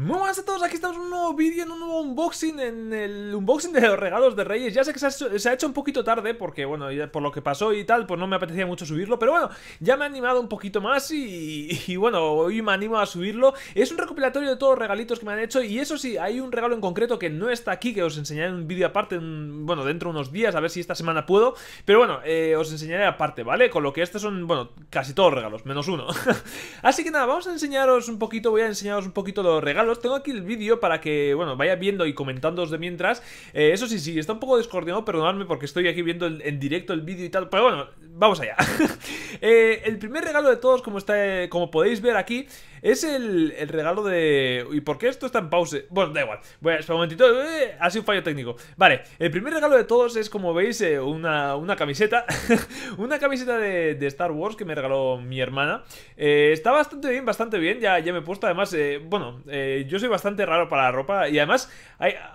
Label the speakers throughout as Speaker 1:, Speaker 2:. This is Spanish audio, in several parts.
Speaker 1: Muy buenas a todos, aquí estamos en un nuevo vídeo, en un nuevo unboxing, en el unboxing de los regalos de Reyes. Ya sé que se ha, hecho, un poquito tarde porque, bueno, por lo que pasó y tal, pues no me apetecía mucho subirlo Pero bueno, ya me he animado un poquito más y, bueno, hoy me animo a subirlo. Es un recopilatorio de todos los regalitos que me han hecho y eso sí, hay un regalo en concreto que no está aquí Que os enseñaré en un vídeo aparte, bueno, dentro de unos días, a ver si esta semana puedo. Pero bueno, eh, os enseñaré aparte, ¿vale? Con lo que estos son, bueno, casi todos los regalos, menos uno. Así que nada, vamos a enseñaros un poquito, voy a enseñaros un poquito los regalos tengo aquí el vídeo para que, bueno, vaya viendo y comentándoos de mientras. Eh, eso sí, sí, está un poco descoordinado, perdonadme porque estoy aquí viendo en directo el vídeo y tal. Pero bueno, vamos allá. Eh, el primer regalo de todos, como, está, como podéis ver aquí, es el, regalo de... ¿Y por qué esto está en pause? Bueno, da igual. Voy a un momentito. Eh, ha sido un fallo técnico. Vale, el primer regalo de todos es, como veis, una, una, camiseta. una camiseta de, Star Wars que me regaló mi hermana. está bastante bien, bastante bien. Ya, ya me he puesto, además, bueno, yo soy bastante raro para la ropa y además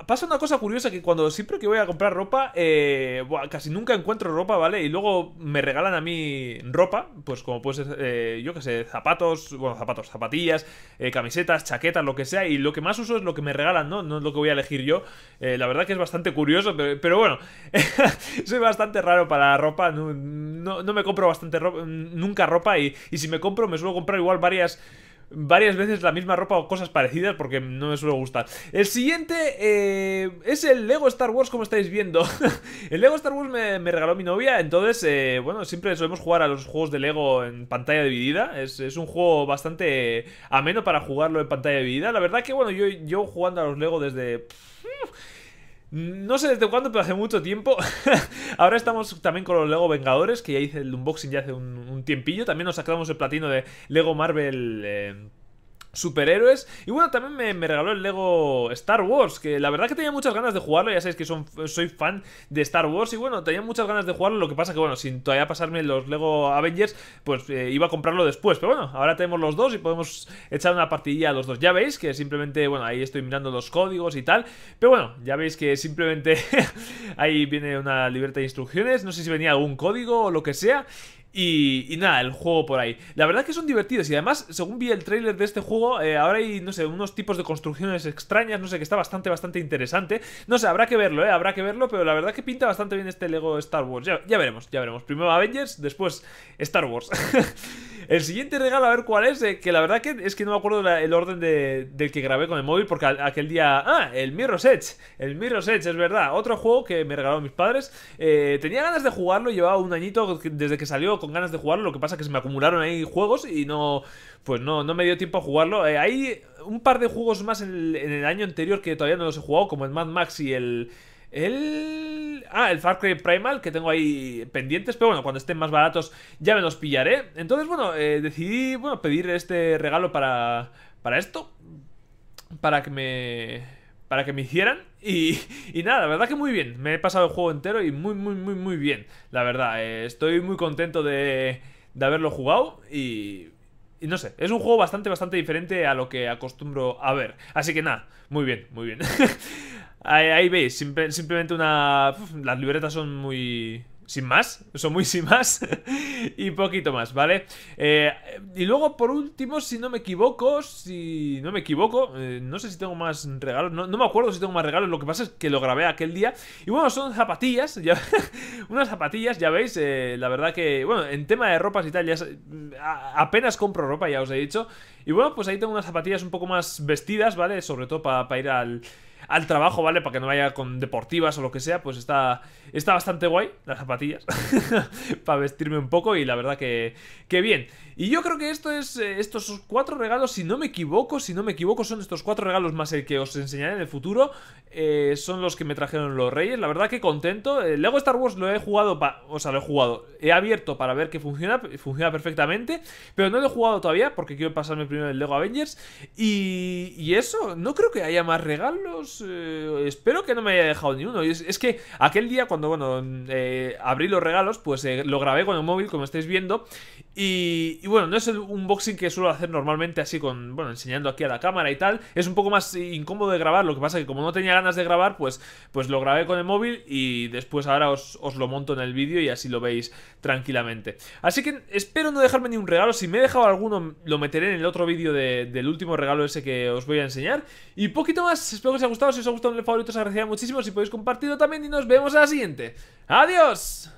Speaker 1: pasa una cosa curiosa que cuando siempre que voy a comprar ropa, eh, casi nunca encuentro ropa, ¿vale? Y luego me regalan a mí ropa, pues como eh, yo que sé, zapatos, bueno, zapatos, zapatillas, eh, camisetas, chaquetas, lo que sea, y lo que más uso es lo que me regalan, ¿no? No es lo que voy a elegir yo. la verdad que es bastante curioso, pero, bueno, soy bastante raro para la ropa, no, me compro bastante ropa, nunca ropa y si me compro me suelo comprar igual varias varias veces la misma ropa o cosas parecidas porque no me suele gustar. El siguiente eh, es el Lego Star Wars, como estáis viendo. el Lego Star Wars me, regaló mi novia, entonces, eh, bueno, siempre solemos jugar a los juegos de Lego en pantalla dividida. Es, un juego bastante ameno para jugarlo en pantalla dividida. La verdad que, bueno, yo, yo jugando a los Lego desde... No sé desde cuándo, pero hace mucho tiempo. Ahora estamos también con los Lego Vengadores, que ya hice el unboxing ya hace un, tiempillo. También nos sacamos el platino de Lego Marvel. Eh, superhéroes. Y bueno, también me, regaló el Lego Star Wars, que la verdad que tenía muchas ganas de jugarlo, ya sabéis que son, soy fan de Star Wars y bueno, tenía muchas ganas de jugarlo, lo que pasa que bueno, sin todavía pasarme los Lego Avengers, pues eh, iba a comprarlo después, pero bueno, ahora tenemos los dos y podemos echar una partidilla a los dos. Ya veis que simplemente, bueno, ahí estoy mirando los códigos y tal, pero bueno, ya veis que simplemente ahí viene una libreta de instrucciones, no sé si venía algún código o lo que sea, y, nada, el juego por ahí. La verdad que son divertidos y además, según vi el trailer de este juego, eh, ahora hay, no sé, unos tipos de construcciones extrañas, no sé, que está bastante, bastante interesante. No sé, habrá que verlo, ¿eh? Habrá que verlo, pero la verdad que pinta bastante bien este Lego Star Wars. Ya, ya veremos, ya veremos. Primero Avengers, después Star Wars. El siguiente regalo, a ver cuál es, eh, que la verdad que es que no me acuerdo el orden del que grabé con el móvil, porque aquel día... Ah, el Mirror's Edge, el Mirror's Edge, es verdad, otro juego que me regalaron mis padres. Eh, tenía ganas de jugarlo, llevaba un añito desde que salió con ganas de jugarlo, lo que pasa es que se me acumularon ahí juegos y no... Pues no, no me dio tiempo a jugarlo. Eh, hay un par de juegos más en el año anterior que todavía no los he jugado, como el Mad Max y el... El... Ah, el Far Cry Primal, que tengo ahí pendientes, pero bueno, cuando estén más baratos ya me los pillaré. Entonces, bueno, eh, decidí, bueno, pedir este regalo para, para esto, para que me... para que me hicieran. Y, y nada, la verdad que muy bien. Me he pasado el juego entero y muy, muy, muy, muy bien. La verdad, eh, estoy muy contento de, de haberlo jugado y... Y no sé, es un juego bastante, bastante diferente a lo que acostumbro a ver. Así que nada, muy bien, muy bien. Ahí, veis, simplemente una... las libretas son muy... Sin más, son muy sin más Y poquito más, ¿vale? Eh, y luego, por último, si no me equivoco Si no me equivoco eh, No sé si tengo más regalos no, me acuerdo si tengo más regalos Lo que pasa es que lo grabé aquel día Y bueno, son zapatillas ya, Unas zapatillas, ya veis eh, La verdad que, bueno, en tema de ropas y tal ya Apenas compro ropa, ya os he dicho Y bueno, pues ahí tengo unas zapatillas un poco más vestidas, ¿vale? Sobre todo para ir al al trabajo, ¿vale? Para que no vaya con deportivas o lo que sea, pues está, está bastante guay, las zapatillas, para vestirme un poco y la verdad que, que bien. Y yo creo que esto es, eh, estos cuatro regalos, si no me equivoco, si no me equivoco, son estos cuatro regalos más el que os enseñaré en el futuro, eh, son los que me trajeron los reyes, la verdad que contento. El Lego Star Wars lo he jugado, o sea, lo he jugado, he abierto para ver que funciona, funciona perfectamente, pero no lo he jugado todavía porque quiero pasarme primero el Lego Avengers. Y, y eso, no creo que haya más regalos regalos, eh, espero que no me haya dejado ni uno. Es, que aquel día cuando, bueno, eh, abrí los regalos, pues eh, lo grabé con el móvil, como estáis viendo. Y, bueno, no es el unboxing que suelo hacer normalmente así con, bueno, enseñando aquí a la cámara y tal. Es un poco más incómodo de grabar, lo que pasa que como no tenía ganas de grabar, pues, pues lo grabé con el móvil y después ahora os, lo monto en el vídeo y así lo veis tranquilamente. Así que espero no dejarme ni un regalo. Si me he dejado alguno, lo meteré en el otro vídeo de, del último regalo ese que os voy a enseñar. Y poquito más, espero que os haya gustado. Si os ha gustado el favorito, os agradecería muchísimo. Si podéis compartirlo también y nos vemos a la siguiente. ¡Adiós!